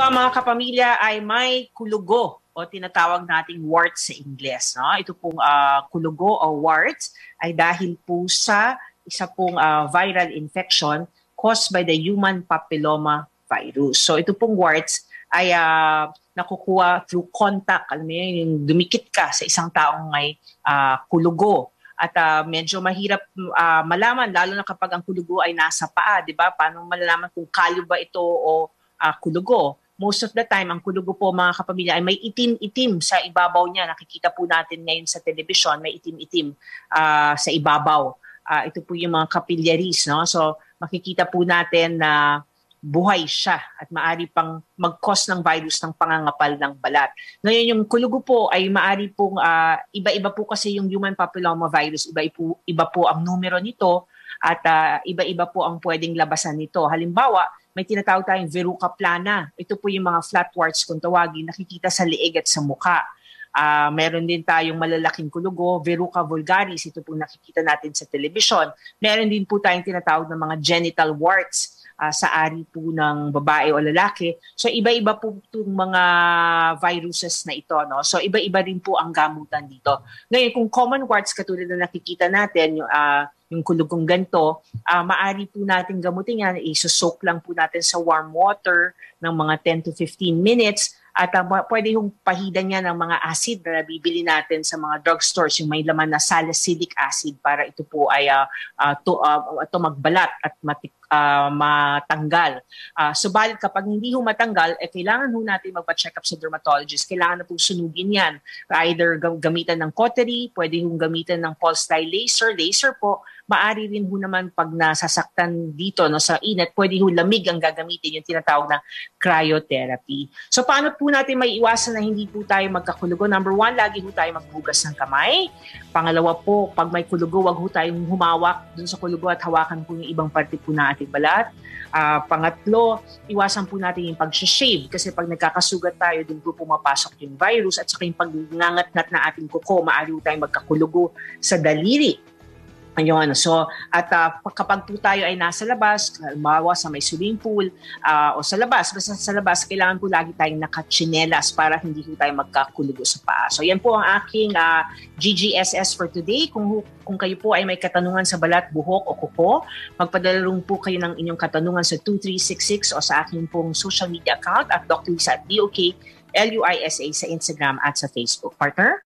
ang mga kapamilya ay may kulugo o tinatawag nating warts sa Ingles. No? Ito pong uh, kulugo o warts ay dahil po sa isa pong uh, viral infection caused by the human papilloma virus. So ito pong warts ay uh, nakukuha through contact. Alam mo yun, yung dumikit ka sa isang taong may uh, kulugo. At uh, medyo mahirap uh, malaman, lalo na kapag ang kulugo ay nasa paa, di ba? Paano malalaman kung kalyo ba ito o uh, kulugo? Most of the time, ang kulugo po mga kapamilya ay may itim-itim sa ibabaw niya. Nakikita po natin ngayon sa television, may itim-itim uh, sa ibabaw. Uh, ito po yung mga capillaries. No? So makikita po natin na buhay siya at maari pang mag-cause ng virus ng pangangapal ng balat. Ngayon, yung kulugo po ay maari pong uh, iba-iba po kasi yung human papilloma virus, iba po, iba po ang numero nito at uh, iba-iba po ang pwedeng labasan nito. Halimbawa, may tinatawag tayong verruca plana. Ito po yung mga flat warts kung tawagin, nakikita sa liig at sa muka. Uh, meron din tayong malalaking kulugo, verruca vulgaris, ito po nakikita natin sa telebisyon. Meron din po tayong tinatawag ng mga genital warts uh, sa ari po ng babae o lalaki. So iba-iba po itong mga viruses na ito. No? So iba-iba rin po ang gamutan dito. Ngayon, kung common warts katulad na nakikita natin, yung, uh, yung kulugong ganito, uh, maari po natin gamutin yan, isusok lang po natin sa warm water ng mga 10 to 15 minutes at uh, pwede yung pahidan niya ng mga acid na nabibili natin sa mga drugstores, yung may laman na salicylic acid para ito po ay uh, uh, to, uh, to magbalat at matik, uh, matanggal. Uh, subalit kapag hindi ho matanggal, eh, kailangan ho natin magpa-check up sa dermatologist. Kailangan na po sunugin yan. Either gamitan ng cautery, pwede hong gamitan ng pulse dye laser. Laser po, maari rin ho naman pag nasasaktan dito no, sa init, pwede ho lamig ang gagamitin, yung tinatawag na cryotherapy. So paano po natin may iwasan na hindi po tayo magkakulugo? Number one, lagi ho tayo magbugas ng kamay. Pangalawa po, pag may kulugo, wag ho tayong humawak dun sa kulugo at hawakan po yung ibang parte po na ating balat. Uh, pangatlo, iwasan po natin yung pag-shave kasi pag nagkakasugat tayo, dun po pumapasok yung virus at saka yung pag-ngangat-ngat na ating kuko, maaari tayong magkakulugo sa daliri Ayun. So, at uh, kapag po tayo ay nasa labas, halimbawa sa may swimming pool uh, o sa labas, basta sa labas, kailangan po lagi tayong nakachinelas para hindi po tayo magkakulugo sa paa. So, yan po ang aking uh, GGSS for today. Kung, kung kayo po ay may katanungan sa balat, buhok o kuko, magpadala po kayo ng inyong katanungan sa 2366 o sa aking pong social media account at Dr. Lisa at DOK LUISA sa Instagram at sa Facebook. Partner?